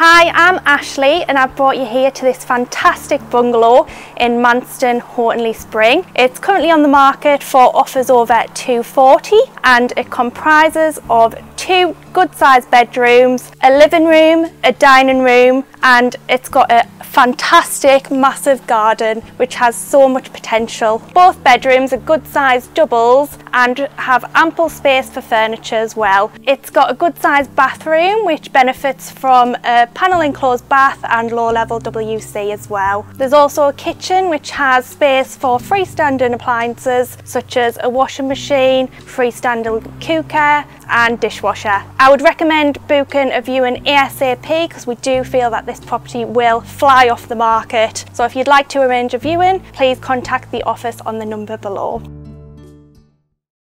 Hi, I'm Ashley and I've brought you here to this fantastic bungalow in Manston, Houghton-le-Spring. It's currently on the market for offers over 240 and it comprises of two good sized bedrooms, a living room, a dining room and it's got a fantastic massive garden which has so much potential. Both bedrooms are good sized doubles and have ample space for furniture as well. It's got a good sized bathroom which benefits from a panel enclosed bath and low level WC as well. There's also a kitchen which has space for freestanding appliances such as a washing machine, freestanding cooker and dishwasher. I would recommend booking a viewing ASAP because we do feel that this property will fly off the market. So if you'd like to arrange a viewing, please contact the office on the number below.